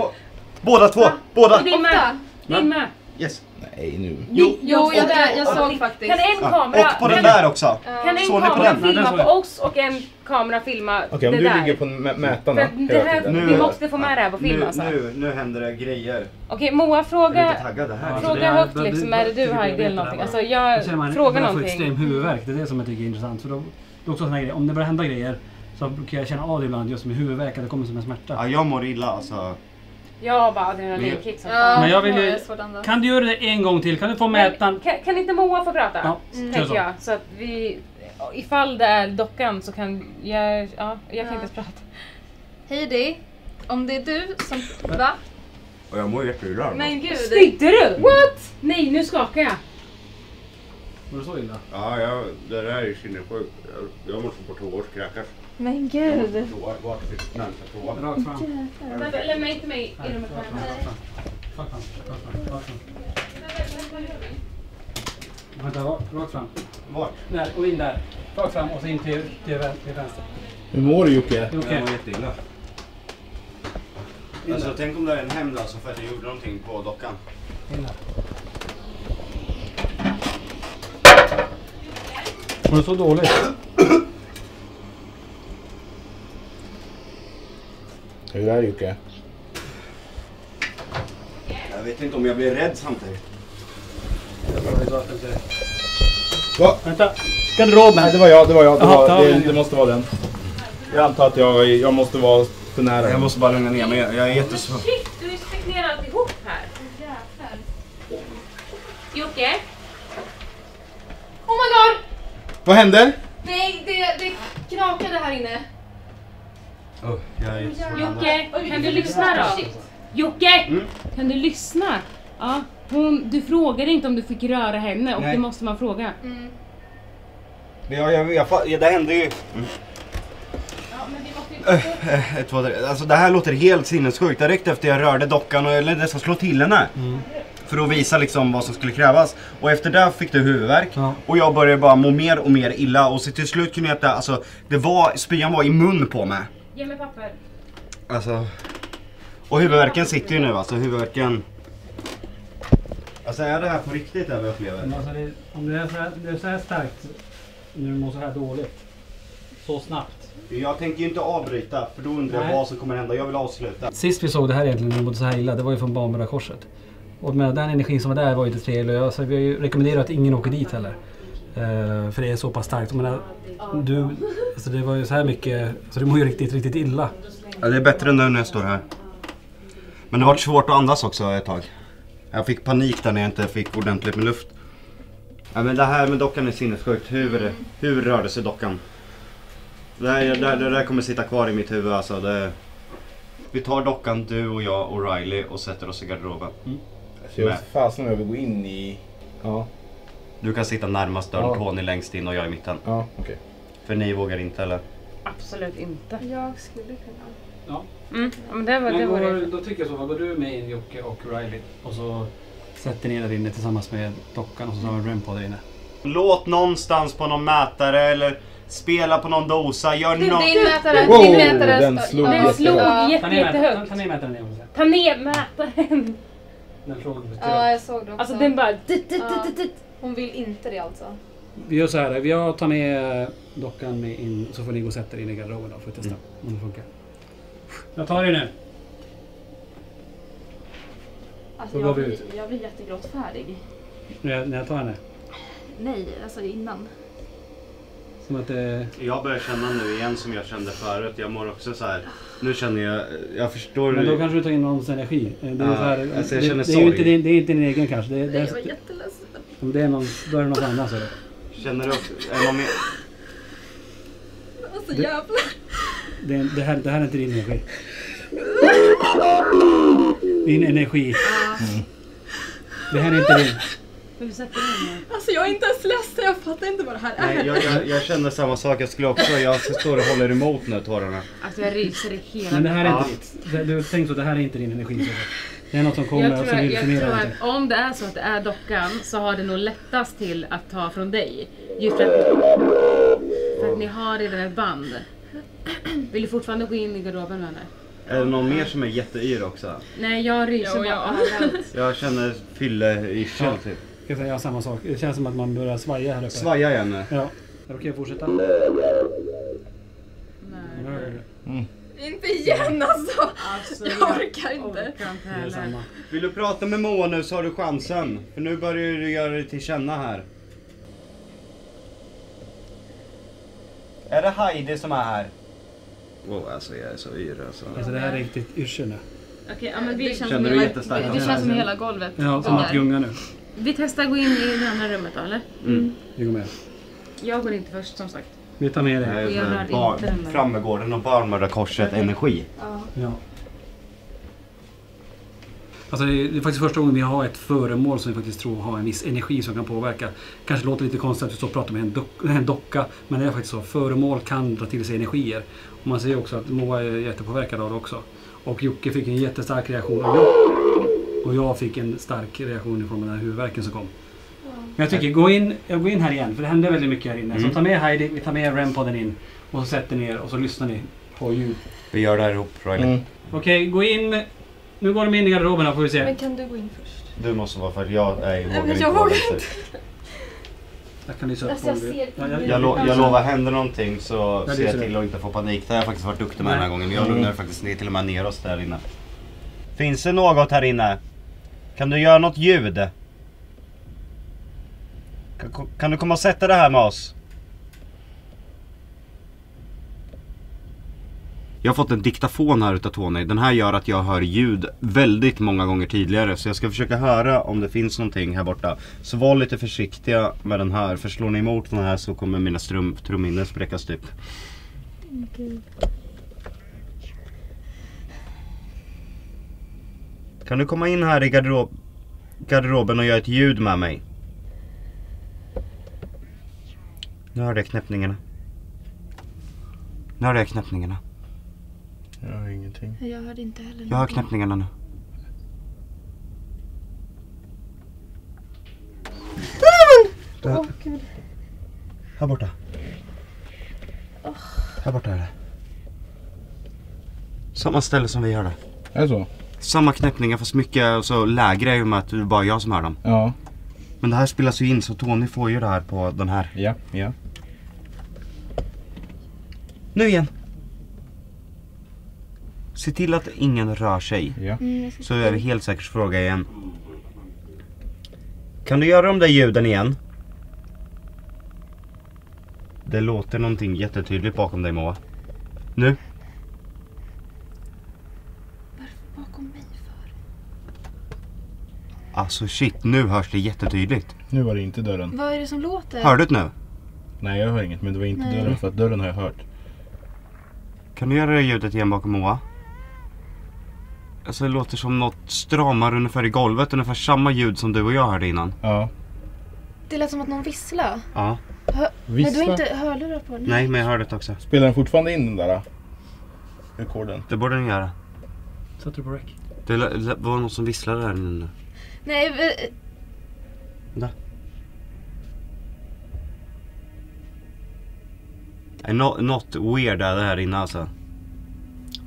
Båda två! Båda! Din med. Din med. Yes. Nej, nu. Jo. Jo, jag, där, jag såg faktiskt. Kan en kamera... och på den kan, där också. kan en Såg ni på kamera den? Filma på jag. oss och en kamera filma Okej, om det du där? ligger på mä- mätarna det hela här, tiden. vi måste få med det här på film nu, alltså. nu, nu händer det grejer. Okej Moa, Är du fråga, taggad är- högt liksom. Är det du Heidi det- eller någonting? Alltså jag, känner man fråga börjar få någonting. extrem huvudvärk. Det är det som jag tycker är intressant. För då, det är också en sån här grej. Om det börjar hända grejer så brukar jag känna av det ibland just med huvudvärk. Att det kommer som en smärta. Ja, jag mår illa alltså. Jag har bara adrenalinkick som Ja, fan. Men jag vill ju-. Kan du göra det en gång till? Kan du få mätaren? Kan, kan inte Moa få prata? Ja, Tänker så. jag. Så att vi... Ifall det är dockan så kan jag... Ja, jag kan Ja. inte ens prata. Heidi, om det är du som... Va? Och jag mår jätteilla. Men gud. Spydde du? What? Nej, nu skakar jag. Var det så illa? Ja, jag, det där är sinnessjukt. Jag, jag måste på toa och kräkas. Men gud. Lämna inte mig i rummet Rakt fram. Rakt fram. Vänta, rakt-. Vart? Där, och in där. Rakt fram och så in till, till, till vänster. Hur mår du Jocke? Okej. Jag mår jätteilla. Alltså tänk om det är en hämnd alltså för att jag gjorde någonting på dockan. In där. Var det så dåligt? Hur är det Jocke? Jag vet inte om jag blir rädd samtidigt. Va? Vänta. Garderoben. Nej, det var jag. Det var jag. Det, var, ta det, det måste vara den. Jag antar att jag, jag måste vara för nära. Jag måste bara lugna ner mig. Jag är jättesvår. Shit, du har stängt ner alltihop här. Jocke? Oh my god! Vad händer? Nej, det, det knakade här inne. Oh, jag är. Jocke, kan du lyssna då? Jocke! Mm. Kan du lyssna? Ja, hon, du frågade inte om du fick röra henne och Nej. det måste man fråga. Mm. Jag, jag, jag, fa- ja, det hände ju... Ja, måste ju... Eh, Ett, två, tre. Alltså det här låter helt sinnessjukt. Direkt efter jag rörde dockan och eller nästan slå till henne. För att visa liksom vad som skulle krävas. Och efter det fick du huvudvärk. Ja. Och jag började bara må mer och mer illa. Och så till slut kunde jag inte, alltså det var, spyan var i mun på mig. Ge mig papper. Alltså. Och huvudvärken sitter ju nu alltså, huvudvärken. Alltså är det här på riktigt det vi upplever? Alltså det, om det är, så här, det är så här starkt när du mår så här dåligt. Så snabbt. Jag tänker ju inte avbryta för då undrar jag vad som kommer hända. Jag vill avsluta. Sist vi såg det här egentligen när du mådde så här illa, det var ju från Barnböra korset. Och med den energin som var där var ju inte trevlig. och jag- Så vi har ju rekommenderat att ingen åker dit heller. Eh, för det är så pass starkt. Jag menar, du, alltså det var ju så här mycket, så du mår ju riktigt, riktigt illa. Ja, det är bättre än nu när jag står här. Men det har varit svårt att andas också ett tag. Jag fick panik där när jag inte fick ordentligt med luft. Ja, men det här med dockan är sinnessjukt. Hur, hur rörde sig dockan? Det, här, det, det där kommer sitta kvar i mitt huvud alltså. Det, vi tar dockan, du och jag och Riley och sätter oss i garderoben. Så jag vet fasen om jag vill gå in i... Ja, Du kan sitta närmast dörren, Ja. Tony längst in och jag i mitten. ja okej. För ni vågar inte eller? Absolut inte. Jag skulle kunna. Ja. Mm, ja, men det var det. Men Var går, det. då tycker jag så, går du med in Jocke och Riley och så sätter ni er där inne tillsammans med dockan och så har vi Rem på där inne. Låt någonstans på någon mätare eller spela på någon dosa. Gör Din, något. din mätare, Wow, din mätare. den slog. Den slog jättehögt. jätte, Ta ner mätaren, jättehögt. ta ner mätaren. Ta ner. Den slog Ja, jag såg det också. Alltså den bara... Dit, dit, Ja. dit, dit. Hon vill inte det alltså. Vi gör så här. Jag tar med dockan med in så får ni gå och sätta er in i garderoben då för att testa om det funkar. Jag tar er nu. Alltså, jag, vi blir, ut. jag blir jättegråtfärdig. När jag, när jag tar henne. Nej, alltså innan. Som att det... Jag börjar känna nu igen som jag kände förut. Jag mår också så här. Nu känner jag, jag förstår. Men då kanske du tar in någons energi. Det är, Ja, här, alltså jag det, känner det, är ju inte sorg. din, det är inte din egen kanske. Det, det, Jag var är, jätteledsen. Om det är någon, då är det någon annan. Så. Känner du också, är någon mer? Alltså Det- jävlar. Det, det, här, det här är inte din energi. Din energi. Det här är inte din. Alltså jag är inte ens ledsen, jag fattar inte vad det här är. Nej, jag, jag, jag känner samma sak. Jag skulle också, jag står och håller emot nu tårarna. Alltså jag ryser i hela Men det här är Ja. inte ditt. Du tänk så, det här är inte din energi. så. Det är något som kommer jag och som vill jag förmedla tror att om det är så att det är dockan så har det nog lättast till att ta från dig. Just för att, för att ni har redan ett band. Vill du fortfarande gå in i garderoben med henne? Är det någon mer som är jätteyr också? Nej, jag ryser bara ja. överallt. Jag känner fylle-yrsel Ja. typ. Jag säga samma sak. Det känns som att man börjar svaja här uppe. Svaja igen nu. Ja. Är det okej att fortsätta? Nej. Du det. Inte igen alltså! Alltså, Jag orkar inte. orkar inte heller. Vill du prata med Moa nu så har du chansen. För nu börjar du göra dig till känna här. Är det Heidi som är här? Oh, alltså jag är så yr alltså. Alltså det här är riktigt yrsel nu. Okej, ja, men vi, Det känns, Känner som du hela, jättestarkt? det, det känns som hela golvet. Ja, som att gunga nu. vi testar att gå in i det andra rummet då, eller? Vi går med. Jag går inte först som sagt. Vi tar med Det här jag rör inte den där. Frammegården och Barnmördarkorset energi. Ja. Alltså det är, det är faktiskt första gången vi har ett föremål som vi faktiskt tror har en viss energi som kan påverka. Kanske låter lite konstigt att vi står och pratar med en, dock, en docka, men det är faktiskt så. Föremål kan dra till sig energier. Och man ser också att Moa är jättepåverkad av det också. Och Jocke fick en jättestark reaktion. Och jag, och jag fick en stark reaktion ifrån den här huvudvärken som kom. Men jag tycker, gå in, jag går in här igen, för det hände väldigt mycket här inne. Så Mm. ta med Heidi, vi tar med REM-podden in. Och så sätter ni er och så lyssnar ni på ljud. Vi gör det här ihop Riley. Mm. Okej, gå in. Nu går de in i garderoben här får vi se. Men kan du gå in först? Du måste vara för jag, nej, Nej, vågar inte jag vågar inte. Jag kan lysa upp Alltså, jag ser Ja, jag, Jag, lo, jag lovar, händer någonting så det ser är jag så. till att inte få panik. Det har jag faktiskt varit duktig med den här Nej. gången. Jag Mm. lugnar faktiskt ner, till och med ner oss där inne. Finns det något här inne? Kan du göra något ljud? Kan, kan du komma och sätta det här med oss? Jag har fått en diktafon här utav Tony. Den här gör att jag hör ljud väldigt många gånger tidigare. Så jag ska försöka höra om det finns någonting här borta. Så var lite försiktiga med den här. För slår ni emot den här så kommer mina strum, trumhinnor spräckas typ. Kan du komma in här i garderob garderoben och göra ett ljud med mig? Nu hörde jag knäppningarna. Nu hörde jag knäppningarna. Jag har ingenting. Jag hörde inte heller Jag hör knäppningarna nu. Åh gud. Här borta. Här borta är det. Samma ställe som vi hörde. Är det så? Samma knäppningar fast mycket så lägre i och med att det är bara jag som hör dem. Ja. Men det här spelas ju in så Tony får ju det här på den här. Ja, ja. Nu igen! Se till att ingen rör sig. Ja. Mm, Så är vi helt säkert fråga igen. Kan du göra de där ljuden igen? Det låter någonting jättetydligt bakom dig Moa. Nu. bakom mig för. Alltså shit, nu hörs det jättetydligt. Nu var det inte dörren. Vad är det som låter? Hör du det nu? Nej, jag hör inget. Men det var inte Nej. dörren för att dörren har jag hört. Kan du göra det ljudet igen bakom Moa? Alltså det låter som något stramar ungefär i golvet, ungefär samma ljud som du och jag hörde innan. Ja. Det lät som att någon visslade. Ja. Men du Vissla. har inte hörlurar på? Nej, men jag hörde det också. Spelar den fortfarande in den där? äh, Rekorden? Det borde den göra. Satte du på rec? Det var någon som visslade där inne nu. Nej, vi- Nej, no, något weird är det här inne alltså.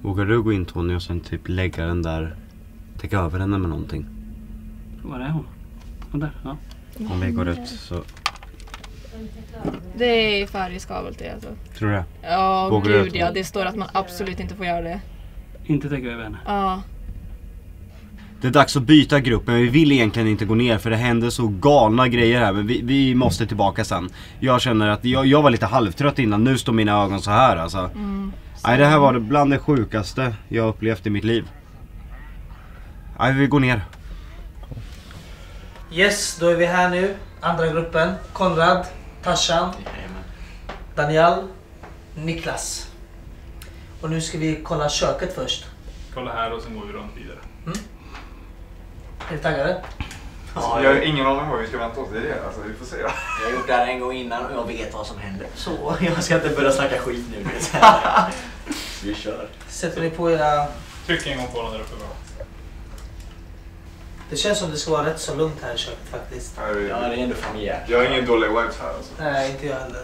Vågar du gå in Tony och sen typ lägga den där, täcka över henne med någonting? Var är hon? Hon där? Ja. Om vi går ut så. Det är för riskabelt det alltså. Tror du det? Ja, Vågar gud det? ja. Det står att man absolut inte får göra det. Inte täcka över henne. Ja. Det är dags att byta grupp men vi vill egentligen inte gå ner för det händer så galna grejer här men vi, vi måste tillbaka sen. Jag känner att jag, jag var lite halvtrött innan, nu står mina ögon så här alltså. Mm. Nej det här var det bland det sjukaste jag upplevt i mitt liv. Nej vi går ner. Yes, då är vi här nu. Andra gruppen. Konrad, Tarzan, Daniel, Niklas. Och nu ska vi kolla köket först. Kolla här och sen går vi runt vidare. Är ni taggade? Alltså, jag har ingen aning vad vi ska vänta oss. Det är det. Alltså, vi får se. Jag har gjort det här en gång innan och jag vet vad som händer. Så jag ska inte börja snacka skit nu. [LAUGHS] vi kör. Sätter ni på era... Tryck en gång på den där uppe bara. Det känns som det ska vara rätt så lugnt här i köket faktiskt. Ja, det är ändå familjärt. Jag har ingen dålig vibes här alltså. Nej, inte jag heller.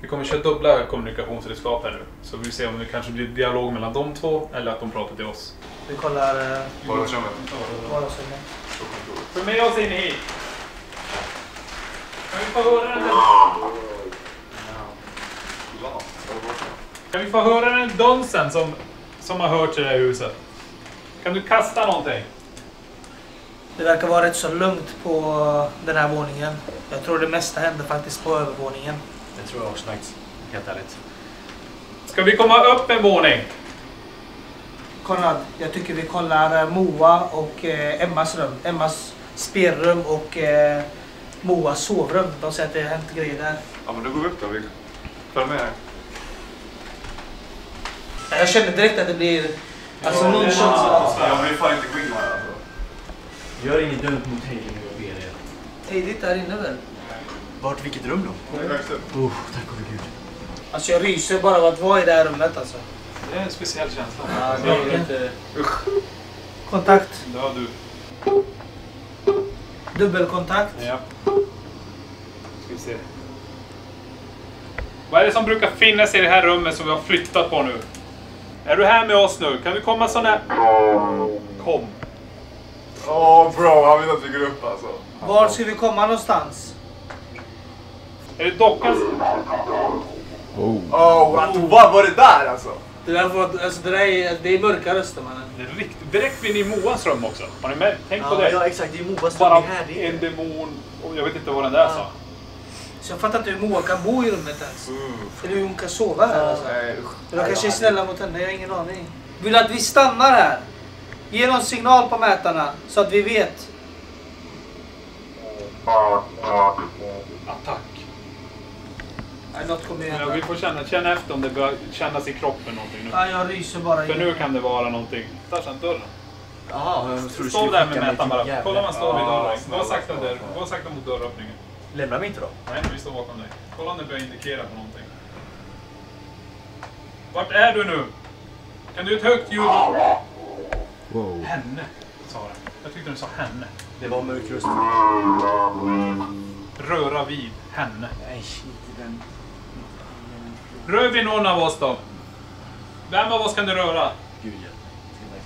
Vi kommer köra dubbla kommunikationsredskap här nu. Så vi ser om det kanske blir dialog mellan de två eller att de pratar till oss. Vi kollar... Uh, Vardagsrummet. vardagsrummet. Följ med oss in hit! Kan vi få höra den där... Kan vi få höra den dunsen som, som har hört i det här huset? Kan du kasta någonting? Det verkar vara rätt så lugnt på den här våningen. Jag tror det mesta händer faktiskt på övervåningen. Det tror jag också faktiskt. Helt ärligt. Ska vi komma upp en våning? Konrad, jag tycker vi kollar eh, Moa och eh, Emmas rum. Emmas spelrum och eh, Moas sovrum. De säger att det har hänt grejer där. Ja men då går vi upp då. Vi följ med här. Jag känner direkt att det blir... Alltså Ja, det är- känsla... Jag vill fan inte gå in här alltså. Gör inget dumt mot Heidi nu, jag ber er. Heidi där inne väl? Vart, vilket rum då? Högst upp. Oh, tack gode gud. Alltså jag ryser bara av att vara i det här rummet alltså. Det är en speciell känsla. Ja, det är lite... Kontakt. Ja, du. Dubbelkontakt. Ja. Ska vi se. Vad är det som brukar finnas i det här rummet som vi har flyttat på nu? Är du här med oss nu? Kan du komma sån här... Kom. Åh bro, han vill att vi går upp alltså. Var ska vi komma någonstans? Är det dockan? Oh, what, vad var det där alltså? Det där, var, alltså, det där är, det är mörka röster mannen. Det är riktigt, direkt vid Moas rum också. Har ni med? Tänk på Ja, det. ja exakt, det är Moas Bara rum här. Det är... en demon och jag vet inte vad den där sa. Så jag fattar inte hur Moa kan bo i rummet ens. Mm. Eller hur hon kan sova här alltså. Nej. De kanske är snälla mot henne, jag har ingen aning. Vill du att vi stannar här? Ge någon signal på mätarna så att vi vet. Attack. Nej, något kommer ju hända. vi får känna, känna efter om det börjar kännas i kroppen någonting nu. Ja, jag ryser bara. För nu kan det vara någonting. Tarzan, dörren. Jaha, jag tror du Stå där med mig mätaren bara. Kolla om man står vid dörren. Gå sakta där. Gå sakta mot dörröppningen. Lämnar vi inte då? Nej, vi står bakom dig. Kolla om det börjar indikera på någonting. Vart är du nu? Kan du ett högt ljud? Wow. Henne, sa den. Jag tyckte du sa henne. Det var mörk röst. Röra vid henne. Nej, inte den. Rör vi någon av oss då? Vem av oss kan du röra? Gud ja. Till mig.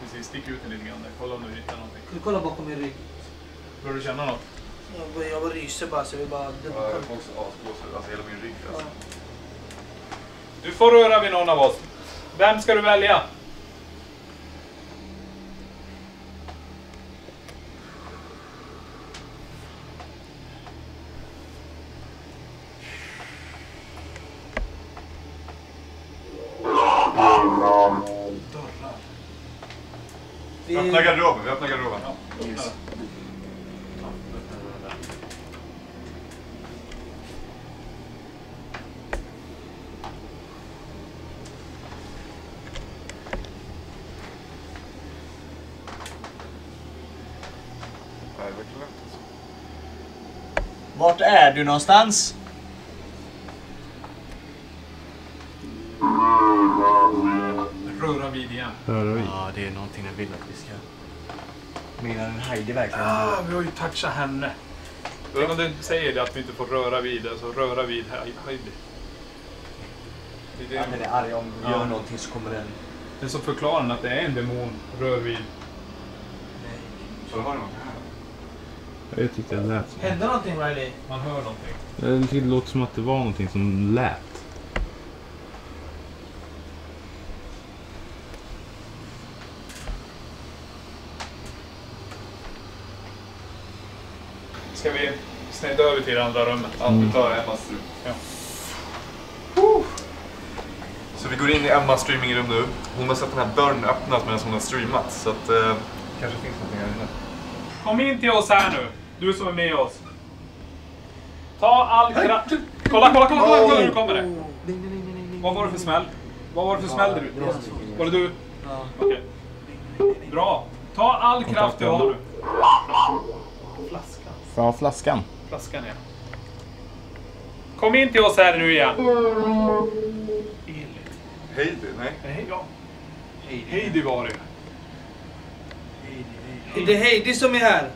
Precis, stick ut den lite grann där. Kolla om du hittar någonting. Ska vi kolla bakom min rygg? Bör du känna något? Jag, jag bara ryser bara så jag bara Ja, jag får också asgåshud. Alltså hela min rygg alltså. Du får röra vid någon av oss. Vem ska du välja? Vi öppnar garderoben, vi öppnar garderoben. Yes. Nej, verkligen inte. Alltså. Vart är du någonstans? Röra vid igen. Ja, det är någonting den vill att vi ska... Menar den Heidi verkligen? Ah, vi har ju touchat henne. Tänk om du säger det att vi inte får röra vid, alltså röra vid He- Heidi. Det är Ja, det. den är arg om vi Ja. gör någonting så kommer den Den som förklarar att det är en demon rör vid... Så har du något här? Jag vet inte, det lät så. Hände någonting Riley? Man hör någonting. Det låter som att det var någonting som lät. Ska vi snedda över till det andra rummet? Ja, vi tar Emmas rum. Ja. Så vi går in i Emmas streamingrum nu. Hon har sett den här dörren öppnas medan hon har streamat. Så att eh, kanske finns någonting här inne. Kom in till oss här nu, du som är med oss. Ta all kraft... Kolla, kolla, kolla, kolla, kolla, nu kommer det. Vad var det för smäll? Vad var det för smäll du? Var det du? Okej. Bra. Ta all kraft du har nu. Flaskan. Ja, flaskan. Flaskan ja. Kom in till oss här nu igen. Heidi? Nej. Nej, ja. Heidi var det. Det är Heidi som är här.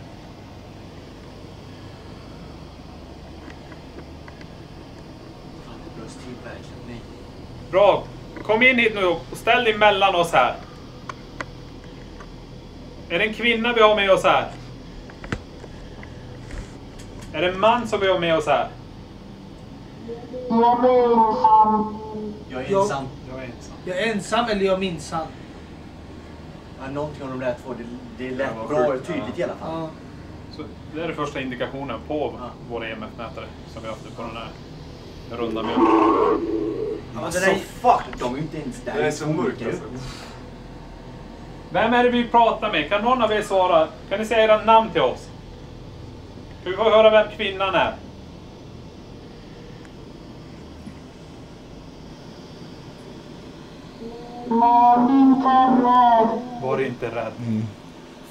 Bra. Kom in hit nu och ställ dig mellan oss här. Är det en kvinna vi har med oss här? Är det en man som vi har med oss här? Jag är ensam. Jag är ensam. Jag är ensam eller jag är minsann. Ja, någonting av de där två. Det, det Ja, lät vad bra och tydligt i alla fall. Ja. Så det är den första indikationen på vår EMF-mätare som vi har haft på den här runda med. Alltså fuck, de är ju inte ens där. Det är så mörkt alltså. Vem är det vi pratar med? Kan någon av er svara? Kan ni säga era namn till oss? Ska vi få höra vem kvinnan är? Var inte rädd.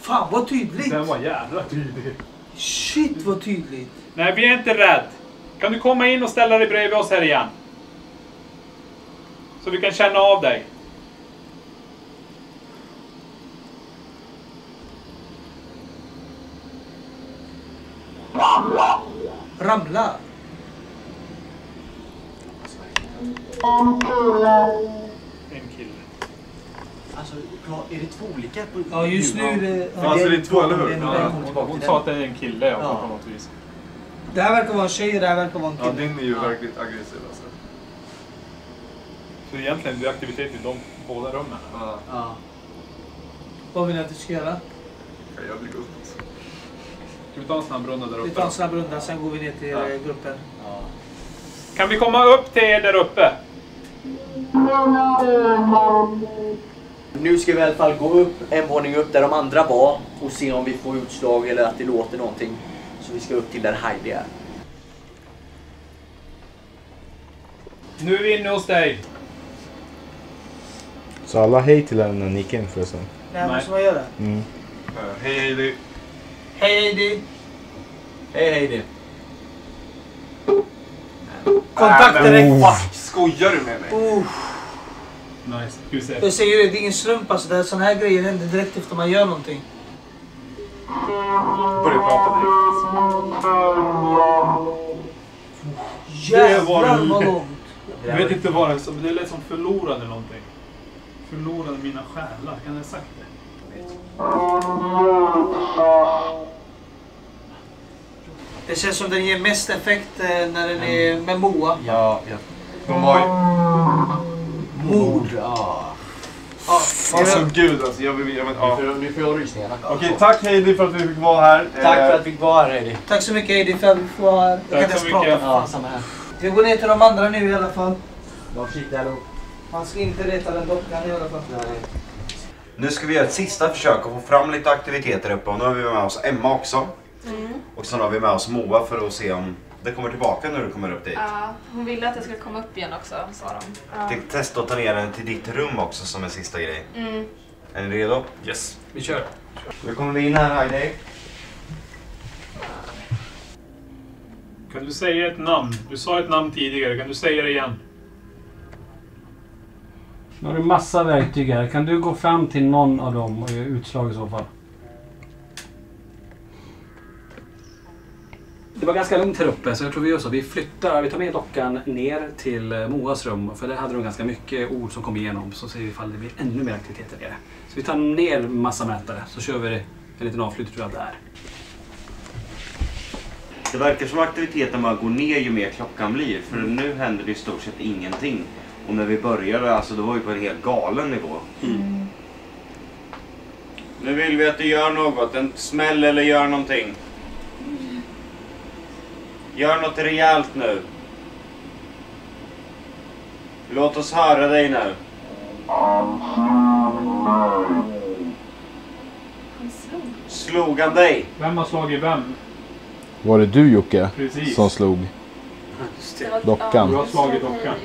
Fan vad tydligt! Den var jävla tydlig. Shit vad tydligt! Nej, vi är inte rädd. Kan du komma in och ställa dig bredvid oss här igen? Så vi kan känna av dig. Ramla! En kille. Alltså, är det två olika? På, Ja, just nu är det- För Alltså, det är två, eller hur? Ja, hon sa att det är en kille ja, Ja. på något vis. Det här verkar vara en tjej och det här verkar vara en Ja, kille. din är ju verkligt aggressiv alltså. Så egentligen det är aktivitet i de båda rummen. Ja. Ja. Vad vill ni att vi ska göra? Jag blir upp. Ska vi ta en snabb runda där Vi uppe? tar en snabb runda, sen går vi ner till Ja. eh, gruppen. Kan vi komma upp till er där uppe? Nu ska vi i alla fall gå upp en våning upp där de andra var och se om vi får utslag eller att det låter någonting. Så vi ska upp till där Heidi är. Nu är vi inne hos dig. Så alla hej till henne när ni gick in förresten? Det här måste man göra. Mm. Hej Heidi. Hej Heidi! Hej Heidi. Kontakt Äh, direkt. men fuck, skojar du med mig? Oh, Nice. Ska vi se. jag säger det, det är ingen slump alltså. Såna här grejer händer direkt efter man gör någonting. Börja prata direkt. Jävlar vad långt. Jag vet inte vad det är. Det lät som förlorade någonting. Förlorade mina själar. Kan jag ha sagt det? Det känns som den ger mest effekt eh, när den är med Moa. Ja, ja. De var ju... Mord. Ja. Ja, Alltså gud alltså, jag vill... Jag vill ja. Nu får jag rysningarna. Okej, tack Heidi för att vi fick vara här. Tack Eh, för att vi fick vara här Heidi. Tack så mycket Heidi för att vi får vara här. Jag kan Tack inte så ens prata. mycket. Ja, samma här. Vi går ner till de andra nu i alla fall. Var försiktiga allihop. Man ska inte reta den dockan i alla fall. Nu ska vi göra ett sista försök att få fram lite aktiviteter uppe och nu har vi med oss Emma också. Och sen har vi med oss Moa för att se om det kommer tillbaka när du kommer upp dit. Ja, hon ville att jag skulle komma upp igen också, sa de. Ja. Te- Testa att ta ner den till ditt rum också som en sista grej. Mm. Är ni redo? Yes. Vi kör. Nu kommer vi in här Heidi. Kan du säga ett namn? Du sa ett namn tidigare. Kan du säga det igen? Nu har du massa verktyg här. Kan du gå fram till någon av dem och göra utslag i så fall? Det var ganska lugnt här uppe så jag tror vi gör så. Vi flyttar, vi tar med dockan ner till eh, Moas rum för där hade de ganska mycket ord som kom igenom så ser vi ifall det blir ännu mer aktivitet där nere. Så vi tar ner massa mätare så kör vi en liten avflytt tror jag där. Det verkar som aktiviteten bara går ner ju mer klockan blir. För nu händer det i stort sett ingenting. Och när vi började, alltså då var vi på en helt galen nivå. Nu vill vi att du gör något. En smäll eller gör någonting. Gör något rejält nu. Låt oss höra dig nu. Slog han dig? Vem har slagit vem? Var det du Jocke Precis. som slog dockan? Du har slagit dockan.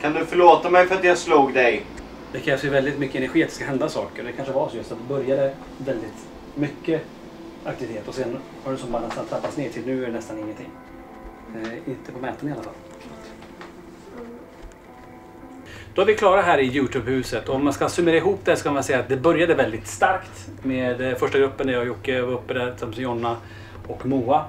Kan du förlåta mig för att jag slog dig? Det krävs ju väldigt mycket energi att det ska hända saker. Det kanske var så just att det började väldigt mycket aktivitet och sen har det som bara nästan trappats ner till nu är det nästan ingenting. Eh, inte på mätaren i alla fall. Då är vi klara här i Youtube-huset. Om man ska summera ihop det ska man säga att det började väldigt starkt med eh, första gruppen där jag och Jocke var uppe där tillsammans med Jonna och Moa.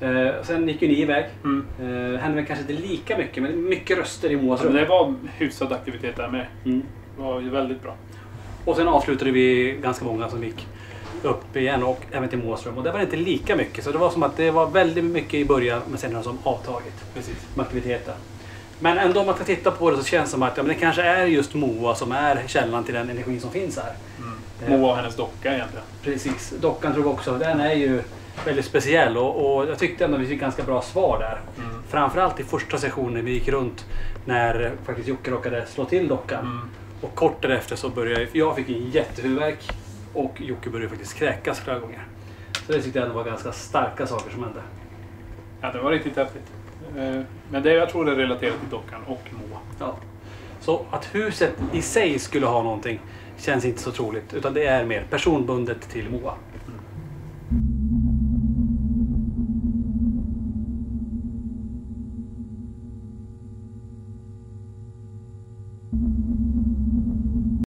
Eh, sen gick ju ni iväg. Mm. Eh, hände väl kanske inte lika mycket men mycket röster i Moas Men rum. det var hyfsad aktivitet där med. Mm. Det var ju väldigt bra. Och sen avslutade vi ganska många som gick upp igen och även till Moas rum. Och det var inte lika mycket. Så det var som att det var väldigt mycket i början men sen har det som avtagit Precis. med aktiviteten. Men ändå om man ska titta på det så känns det som att ja, men det kanske är just Moa som är källan till den energin som finns här. Eh, Moa och hennes docka egentligen. Precis. Dockan tror jag också. Den är ju väldigt speciell och, och jag tyckte ändå vi fick ganska bra svar där. Mm. Framförallt i första sessionen vi gick runt när faktiskt Jocke råkade slå till dockan. Mm. Och kort därefter så började jag fick en jättehuvudvärk och Jocke började faktiskt kräkas flera gånger. Så det tyckte jag ändå var ganska starka saker som hände. Ja, det var riktigt häftigt. Eh, Men det, jag tror det är relaterat till dockan och Moa. Ja. Så att huset i sig skulle ha någonting känns inte så troligt utan det är mer personbundet till Moa.